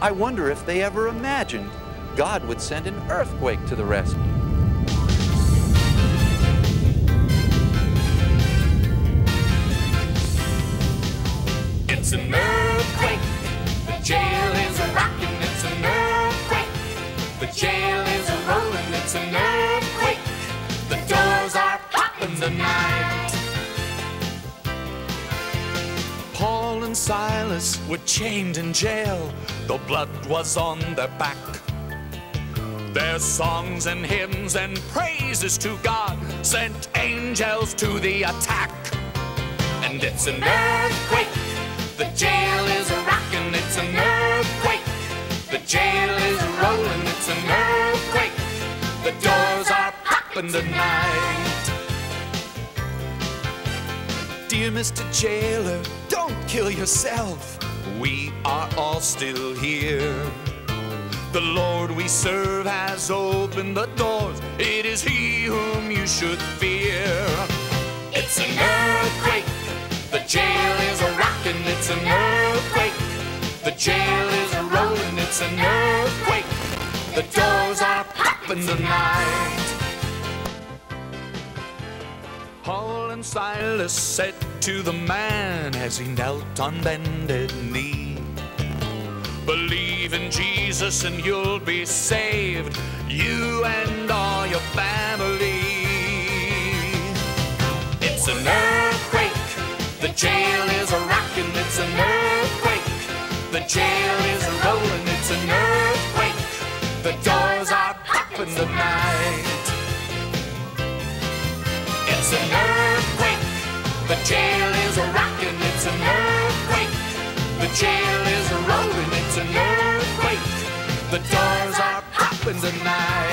I wonder if they ever imagined God would send an earthquake to the rescue. It's an earthquake. The jail is a rocking. It's an earthquake. The jail is a rolling. It's an earthquake. The doors are popping tonight. Paul and Silas were chained in jail. The blood was on their back. Their songs and hymns and praises to God sent angels to the attack. And it's an earthquake. The jail is a rocking. It's an earthquake. The jail is rolling. It's an earthquake. The doors are popping tonight. Dear Mr. Jailer, don't kill yourself. We are all still here. The Lord we serve has opened the doors. It is He whom you should fear. It's an earthquake. The jail is a rocking. It's an earthquake. The jail is a rolling. It's an earthquake. The doors are popping tonight. Paul and Silas said to the man as he knelt on bended knee, Believe in Jesus and you'll be saved, you and all your family. It's an earthquake. The jail is a rocking. It's an earthquake. The jail is a rolling. It's an earthquake. The doors are popping tonight. It's an earthquake. The jail is a rocking. It's an earthquake. The jail is a rolling. It's an earthquake. The doors are popping tonight.